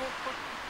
Oh,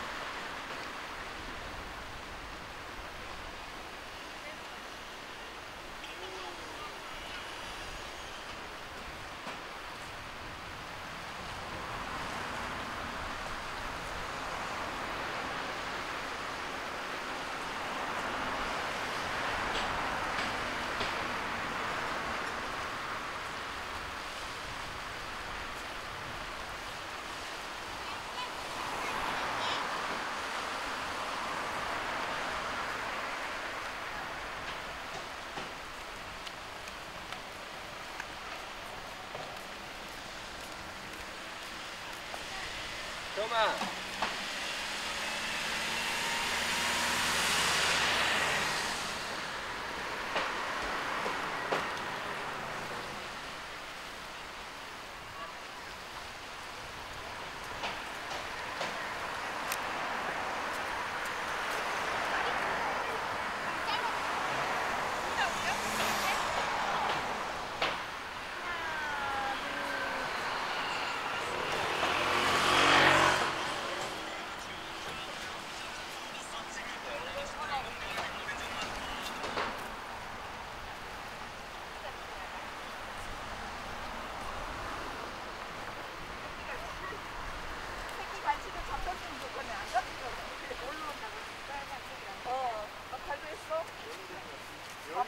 嗯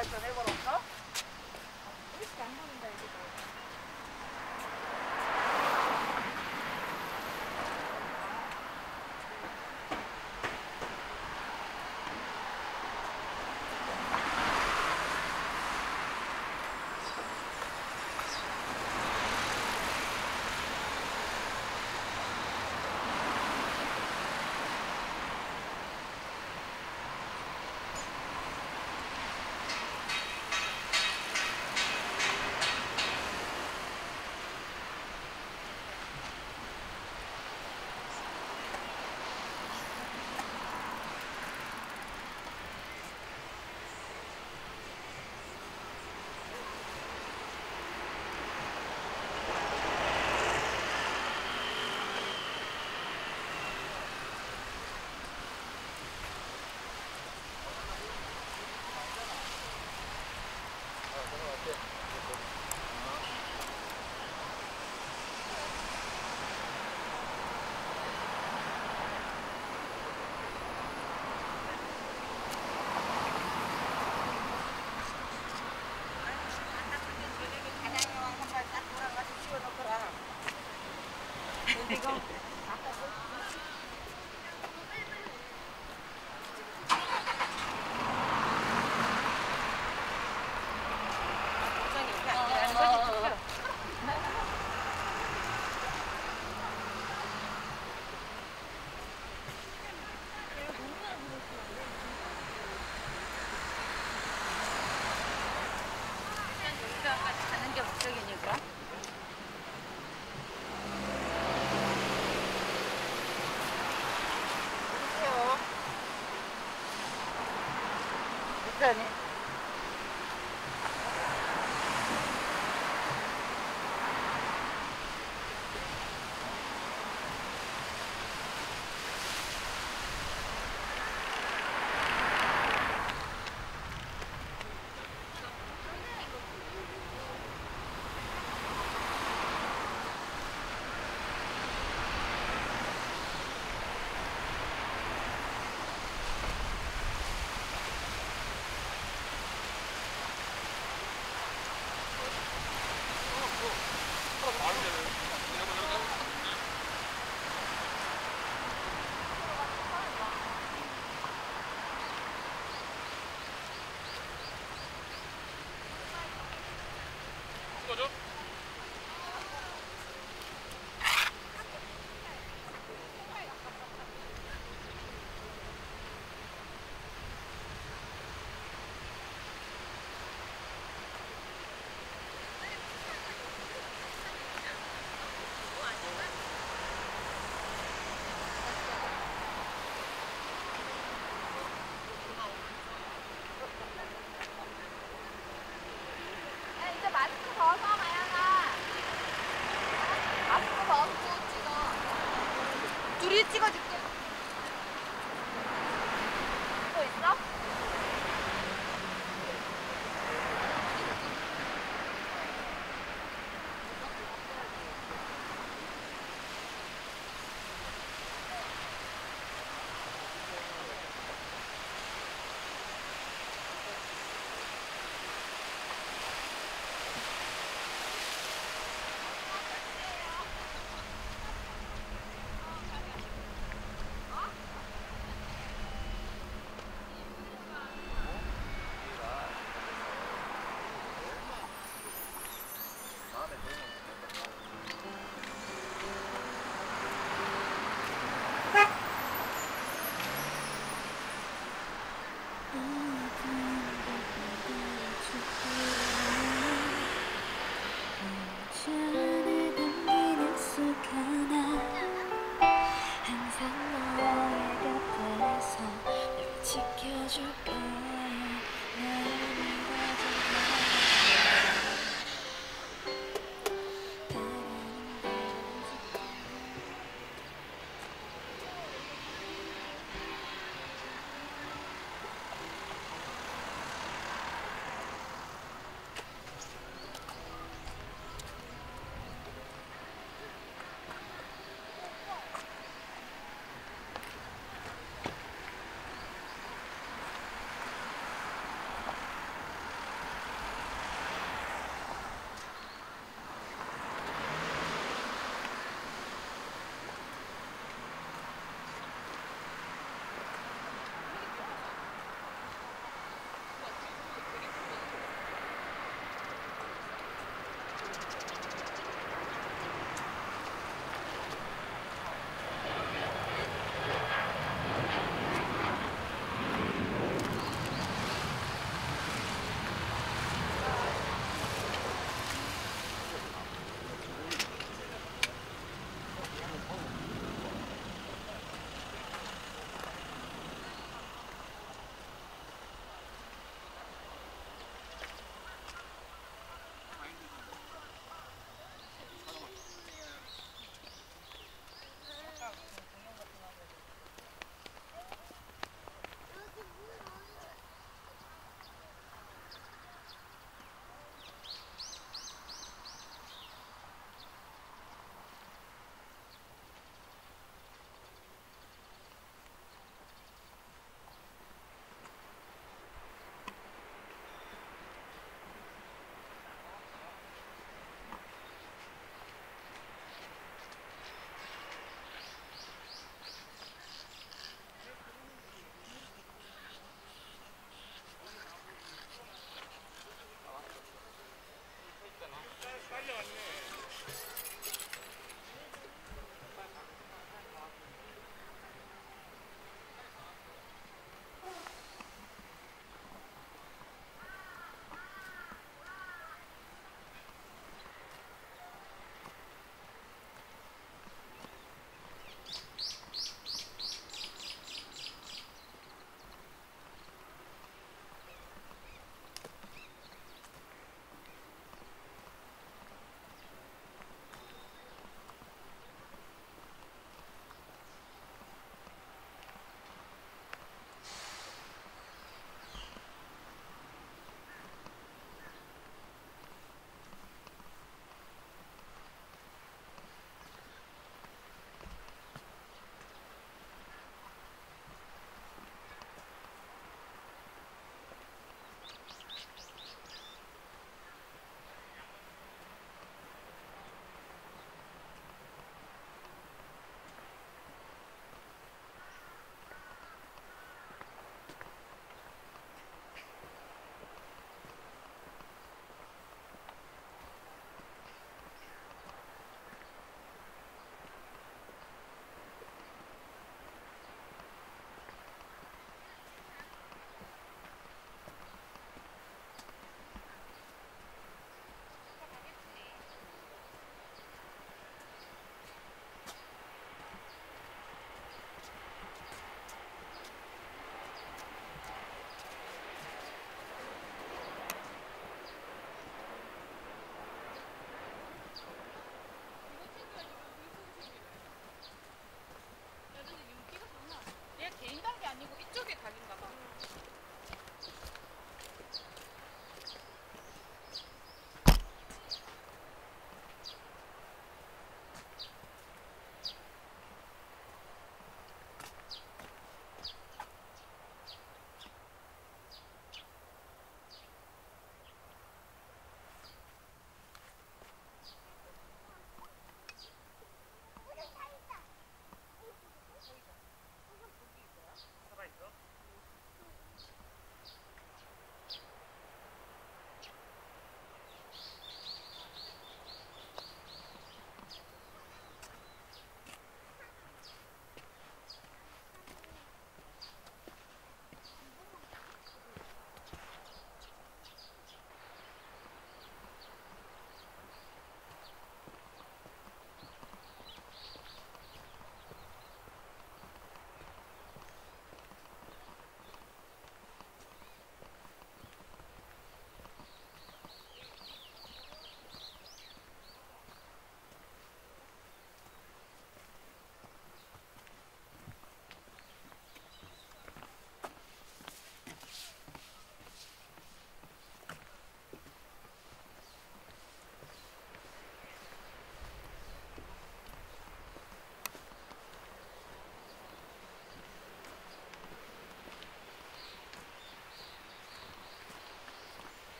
Right, so they want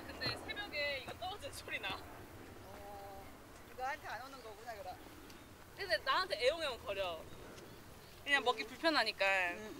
아니야. 근데 새벽에 이거 떨어진 소리 나. 어, 너한테 안 오는 거구나 그럼. 근데 나한테 애용애용 거려. 그냥 먹기 불편하니까. 응.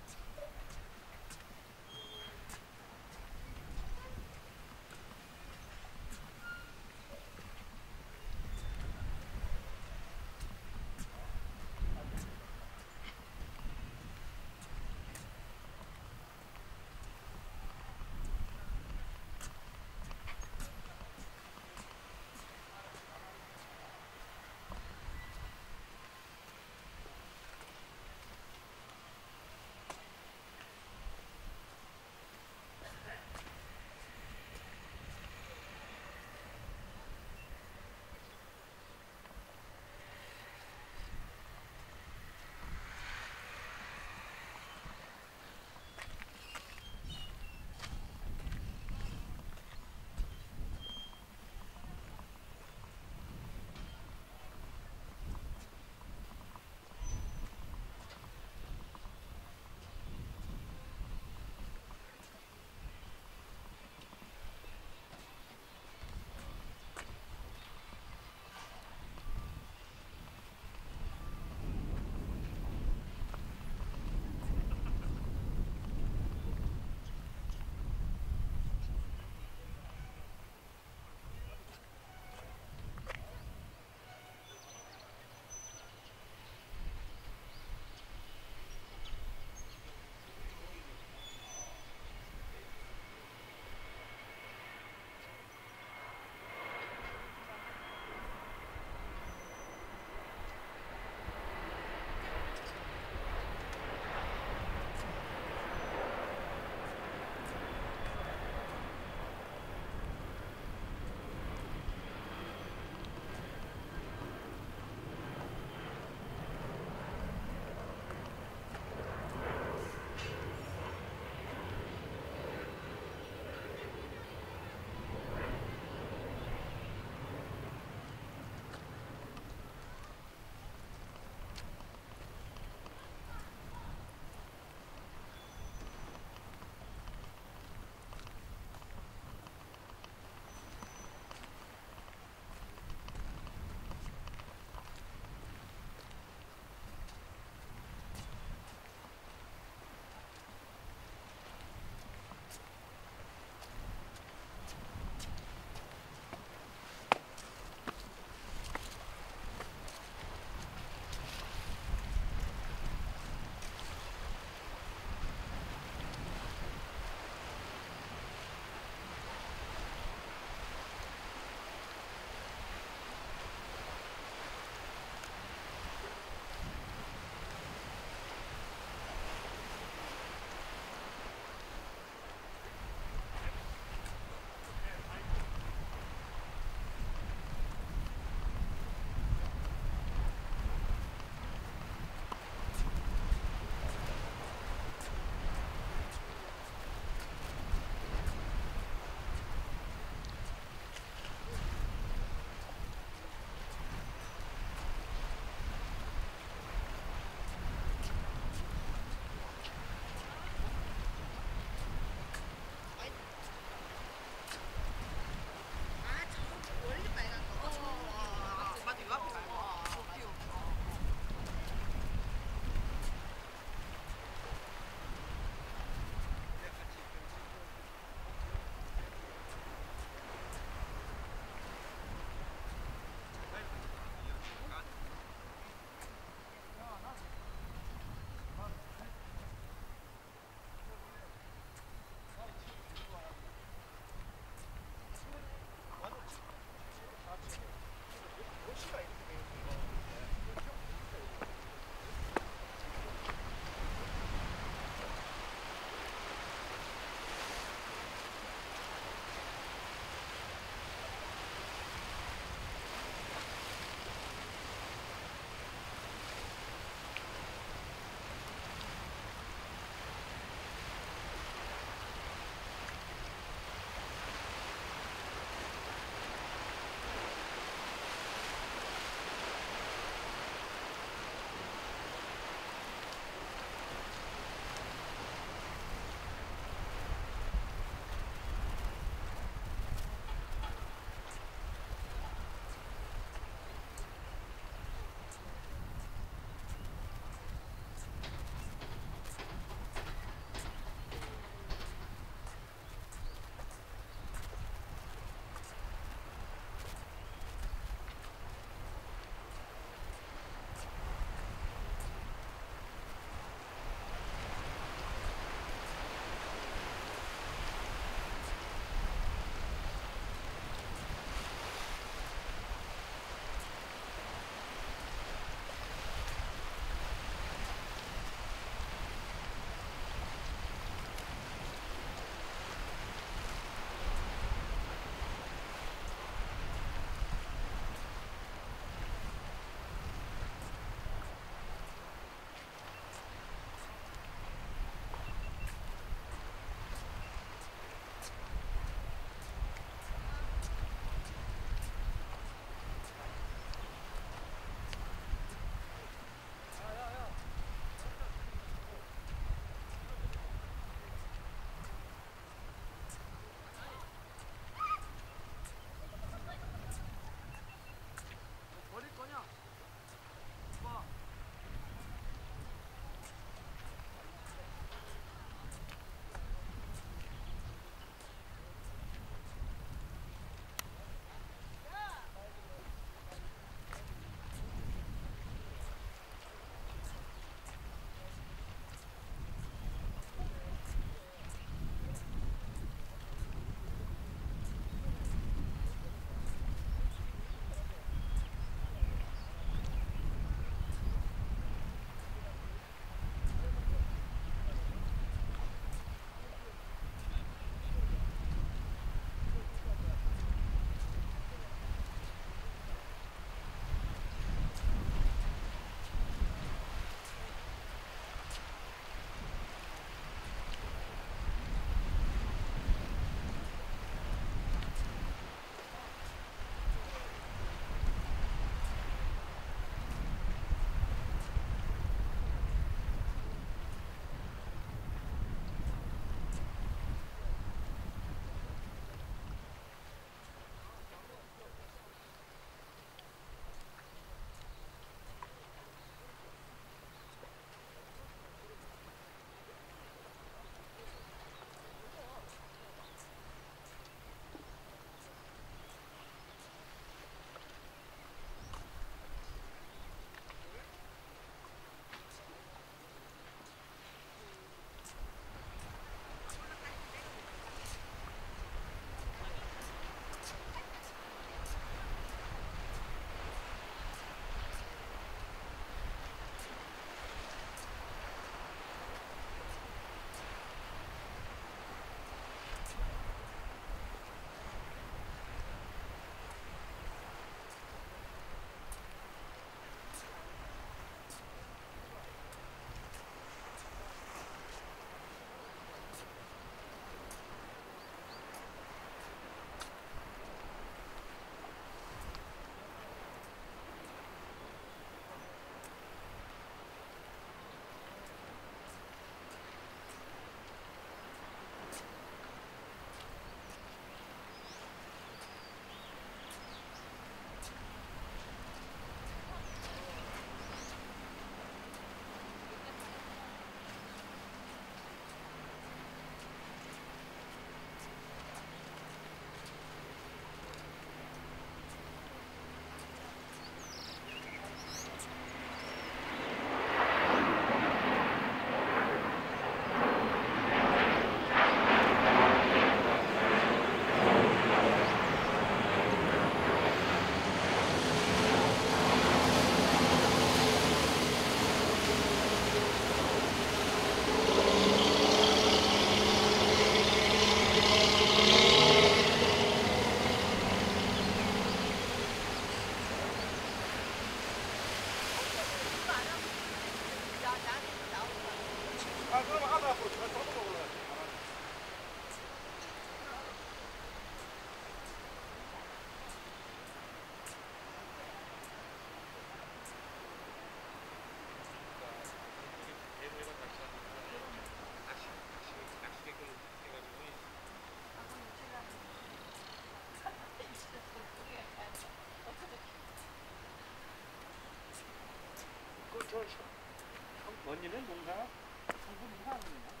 저, 저, 언니는 농사, 한분 이상입니다.